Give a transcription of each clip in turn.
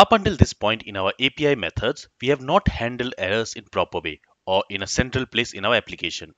Up until this point in our API methods, we have not handled errors in proper way or in a central place in our application.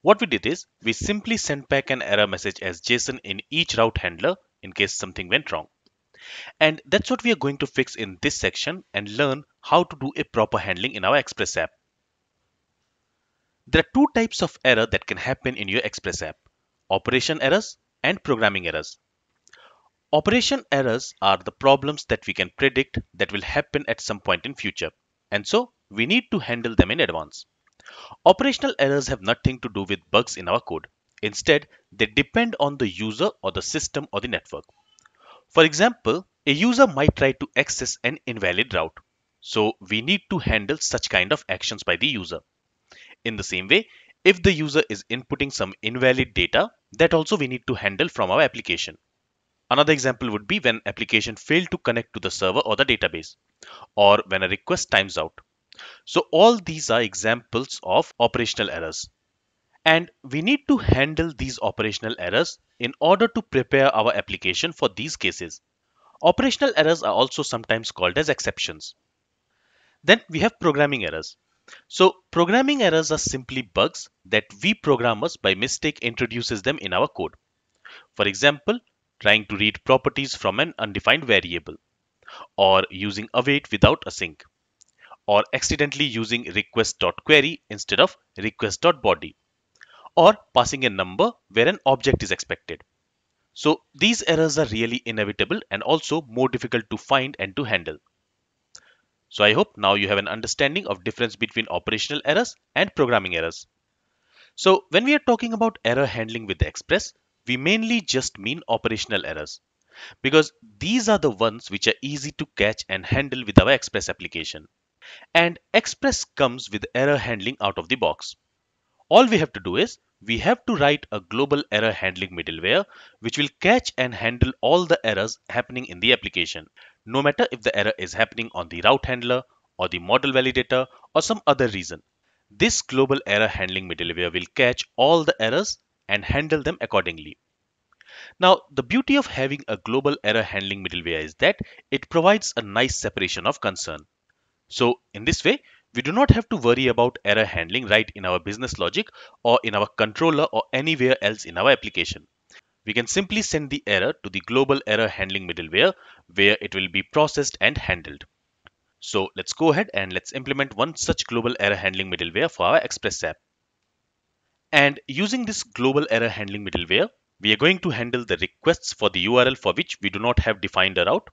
What we did is we simply sent back an error message as JSON in each route handler in case something went wrong. And that's what we are going to fix in this section and learn how to do a proper handling in our Express app. There are two types of error that can happen in your Express app, operation errors and programming errors. Operation errors are the problems that we can predict that will happen at some point in future. And so we need to handle them in advance. Operational errors have nothing to do with bugs in our code. Instead, they depend on the user or the system or the network. For example, a user might try to access an invalid route. So we need to handle such kind of actions by the user. In the same way, if the user is inputting some invalid data, that also we need to handle from our application. Another example would be when application failed to connect to the server or the database, or when a request times out. So all these are examples of operational errors. And we need to handle these operational errors in order to prepare our application for these cases. Operational errors are also sometimes called as exceptions. Then we have programming errors. So programming errors are simply bugs that we programmers by mistake introduces them in our code. For example, trying to read properties from an undefined variable, or using await without async, or accidentally using request.query instead of request.body, or passing a number where an object is expected. So these errors are really inevitable and also more difficult to find and to handle. So I hope now you have an understanding of difference between operational errors and programming errors. So when we are talking about error handling with Express, we mainly just mean operational errors because these are the ones which are easy to catch and handle with our Express application. And Express comes with error handling out of the box. All we have to do is we have to write a global error handling middleware which will catch and handle all the errors happening in the application, no matter if the error is happening on the route handler or the model validator or some other reason. This global error handling middleware will catch all the errors and handle them accordingly. Now, the beauty of having a global error handling middleware is that it provides a nice separation of concern. So in this way, we do not have to worry about error handling right in our business logic or in our controller or anywhere else in our application. We can simply send the error to the global error handling middleware where it will be processed and handled. So let's go ahead and let's implement one such global error handling middleware for our Express app. And using this global error handling middleware, we are going to handle the requests for the URL for which we do not have defined a route.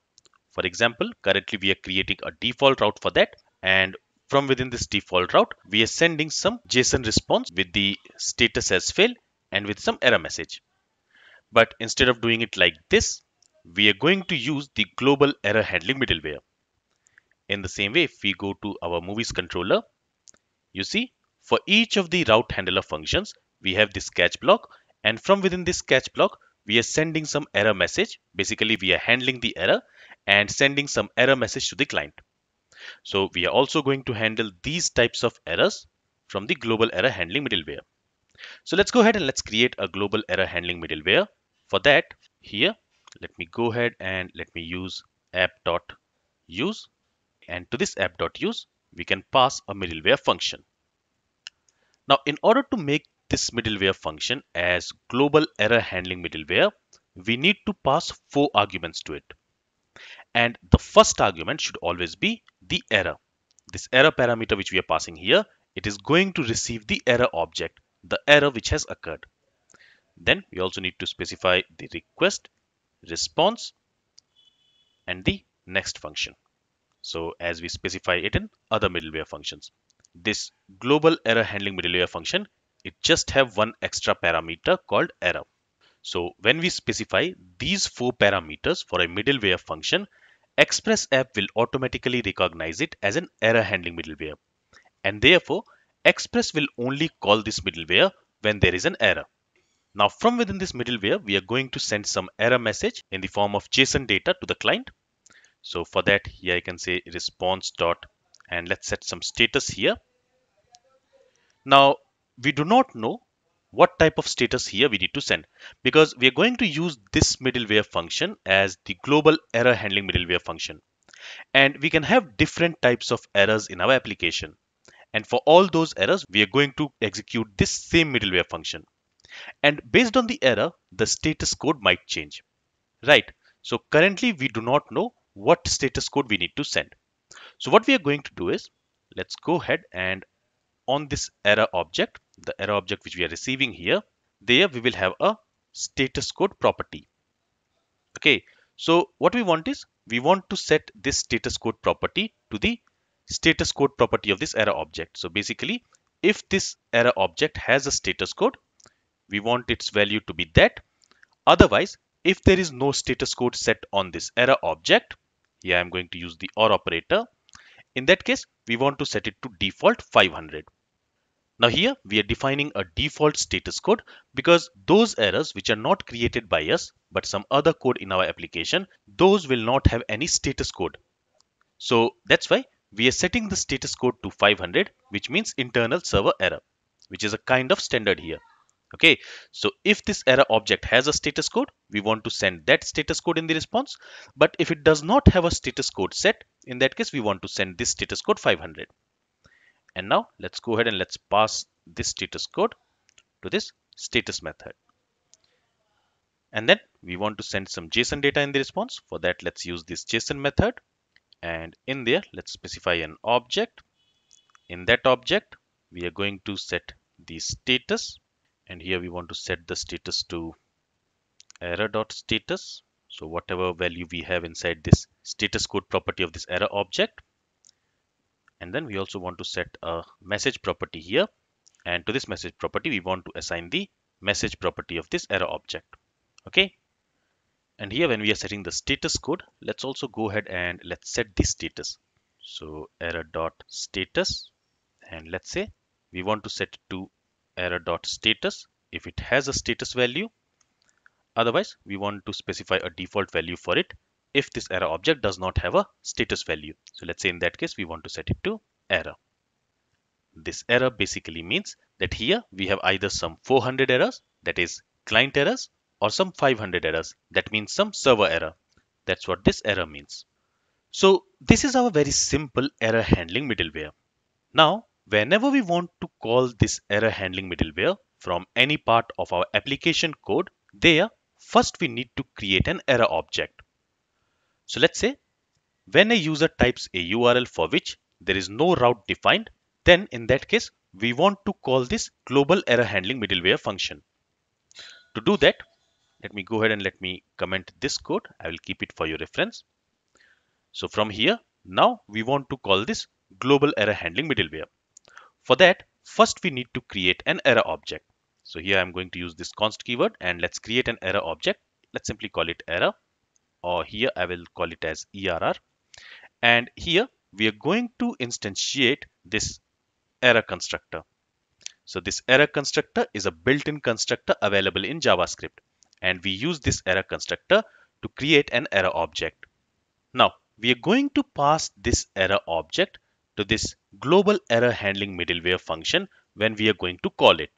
For example, currently we are creating a default route for that. And from within this default route, we are sending some JSON response with the status as fail and with some error message. But instead of doing it like this, we are going to use the global error handling middleware. In the same way, if we go to our movies controller, you see for each of the route handler functions, we have this catch block and from within this catch block, we are sending some error message. Basically, we are handling the error and sending some error message to the client. So we are also going to handle these types of errors from the global error handling middleware. So let's go ahead and let's create a global error handling middleware. For that, here, let me go ahead and let me use app.use. And to this app.use, we can pass a middleware function. Now, in order to make this middleware function as global error handling middleware, we need to pass four arguments to it. And the first argument should always be the error. This error parameter which we are passing here, it is going to receive the error object, the error which has occurred. Then we also need to specify the request, response, and the next function. So as we specify it in other middleware functions this global error handling middleware function, it just have one extra parameter called error. So when we specify these four parameters for a middleware function, Express app will automatically recognize it as an error handling middleware. And therefore, Express will only call this middleware when there is an error. Now from within this middleware, we are going to send some error message in the form of JSON data to the client. So for that, here I can say response dot and let's set some status here. Now, we do not know what type of status here we need to send because we are going to use this middleware function as the global error handling middleware function. And we can have different types of errors in our application. And for all those errors, we are going to execute this same middleware function. And based on the error, the status code might change. Right. So currently we do not know what status code we need to send. So what we are going to do is, let's go ahead and on this error object, the error object which we are receiving here, there we will have a status code property. Okay, so what we want is we want to set this status code property to the status code property of this error object. So basically, if this error object has a status code, we want its value to be that. Otherwise, if there is no status code set on this error object, here I'm going to use the OR operator. In that case, we want to set it to default 500. Now here we are defining a default status code because those errors which are not created by us but some other code in our application, those will not have any status code. So that's why we are setting the status code to 500 which means internal server error which is a kind of standard here. Okay, so if this error object has a status code, we want to send that status code in the response. But if it does not have a status code set, in that case, we want to send this status code 500. And now let's go ahead and let's pass this status code to this status method. And then we want to send some JSON data in the response. For that, let's use this JSON method. And in there, let's specify an object. In that object, we are going to set the status. And here we want to set the status to error.status. So whatever value we have inside this status code property of this error object, and then we also want to set a message property here. And to this message property we want to assign the message property of this error object. Okay? And here when we are setting the status code let's also go ahead and let's set the status. So error dot status. And let's say we want to set to error dot status if it has a status value. Otherwise we want to specify a default value for it if this error object does not have a status value. So let's say in that case, we want to set it to error. This error basically means that here we have either some 400 errors, that is client errors, or some 500 errors, that means some server error. That's what this error means. So this is our very simple error handling middleware. Now, whenever we want to call this error handling middleware from any part of our application code, there, first we need to create an error object. So let's say when a user types a URL for which there is no route defined, then in that case, we want to call this global error handling middleware function. To do that, let me go ahead and let me comment this code. I will keep it for your reference. So from here, now we want to call this global error handling middleware. For that, first we need to create an error object. So here I'm going to use this const keyword and let's create an error object. Let's simply call it error or here I will call it as ERR. And here we are going to instantiate this error constructor. So this error constructor is a built-in constructor available in JavaScript. And we use this error constructor to create an error object. Now, we are going to pass this error object to this global error handling middleware function when we are going to call it.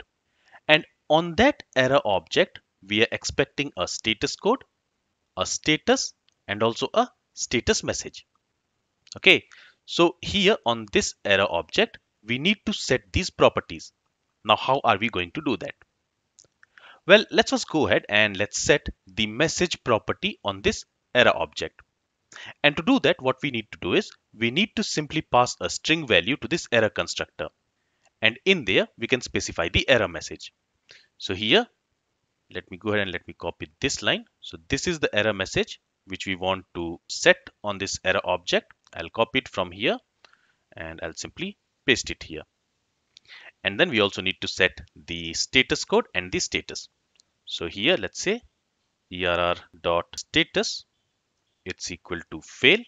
And on that error object, we are expecting a status code a status and also a status message. Okay, so here on this error object, we need to set these properties. Now, how are we going to do that? Well, let's just go ahead and let's set the message property on this error object. And to do that, what we need to do is we need to simply pass a string value to this error constructor. And in there, we can specify the error message. So here let me go ahead and let me copy this line. So this is the error message which we want to set on this error object. I'll copy it from here and I'll simply paste it here. And then we also need to set the status code and the status. So here, let's say err dot status, it's equal to fail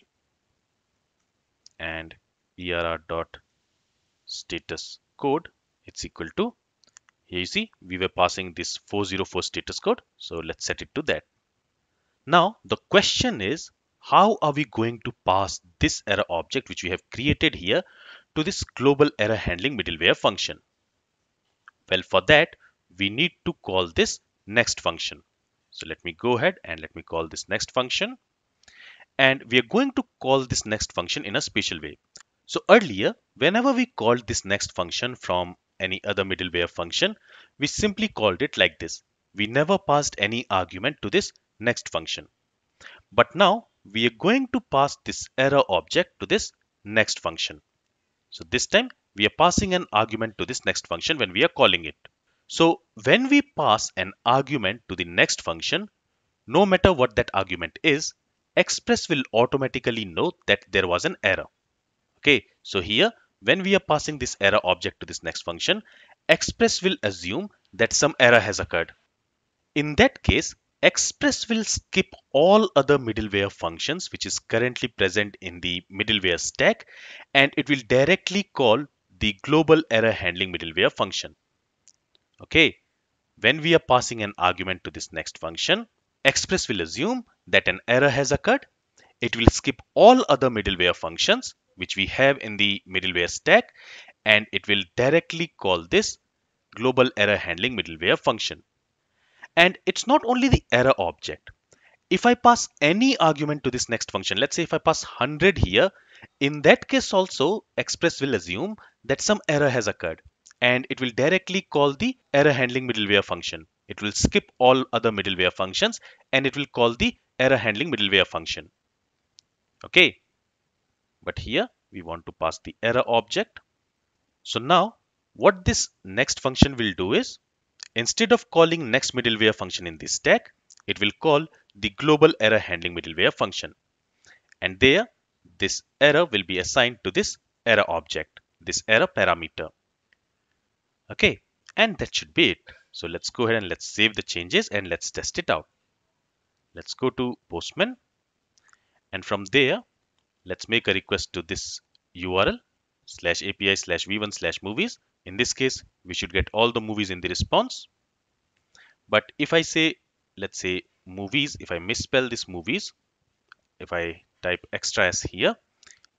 and err dot status code, it's equal to here you see we were passing this 404 status code. So let's set it to that. Now the question is how are we going to pass this error object which we have created here to this global error handling middleware function? Well, for that, we need to call this next function. So let me go ahead and let me call this next function. and we are going to call this next function in a special way. So earlier, whenever we called this next function from any other middleware function, we simply called it like this. We never passed any argument to this next function. But now we are going to pass this error object to this next function. So this time we are passing an argument to this next function when we are calling it. So when we pass an argument to the next function, no matter what that argument is, Express will automatically know that there was an error. Okay, so here when we are passing this error object to this next function, Express will assume that some error has occurred. In that case, Express will skip all other middleware functions which is currently present in the middleware stack and it will directly call the global error handling middleware function. Okay, when we are passing an argument to this next function, Express will assume that an error has occurred. It will skip all other middleware functions which we have in the middleware stack and it will directly call this global error handling middleware function. And it's not only the error object. If I pass any argument to this next function, let's say if I pass 100 here, in that case also Express will assume that some error has occurred and it will directly call the error handling middleware function. It will skip all other middleware functions and it will call the error handling middleware function. Okay. But here we want to pass the error object. So now what this next function will do is instead of calling next middleware function in this stack, it will call the global error handling middleware function. And there this error will be assigned to this error object, this error parameter. Okay, and that should be it. So let's go ahead and let's save the changes and let's test it out. Let's go to Postman and from there, let's make a request to this URL slash API slash v1 slash movies. In this case, we should get all the movies in the response. But if I say, let's say movies, if I misspell this movies, if I type extra s here,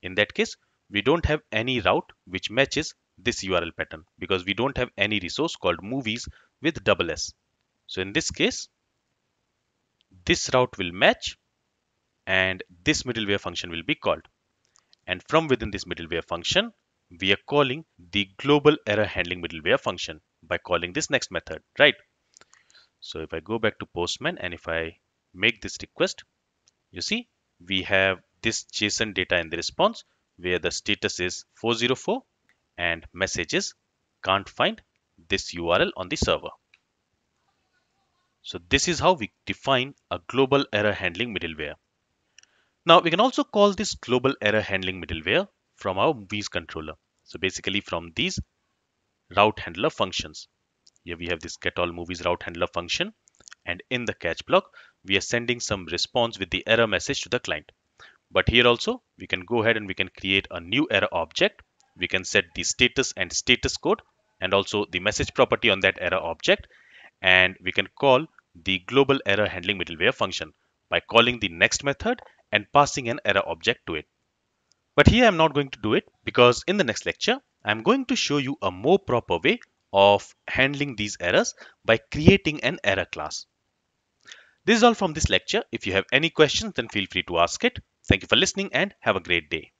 in that case, we don't have any route which matches this URL pattern because we don't have any resource called movies with double S. So in this case, this route will match and this middleware function will be called. And from within this middleware function, we are calling the global error handling middleware function by calling this next method, right? So if I go back to Postman and if I make this request, you see, we have this JSON data in the response where the status is 404 and messages can't find this URL on the server. So this is how we define a global error handling middleware. Now we can also call this global error handling middleware from our movies controller. So basically from these route handler functions. Here we have this get all movies route handler function and in the catch block we are sending some response with the error message to the client. But here also we can go ahead and we can create a new error object we can set the status and status code and also the message property on that error object and we can call the global error handling middleware function by calling the next method and passing an error object to it. But here I'm not going to do it because in the next lecture I'm going to show you a more proper way of handling these errors by creating an error class. This is all from this lecture. If you have any questions then feel free to ask it. Thank you for listening and have a great day.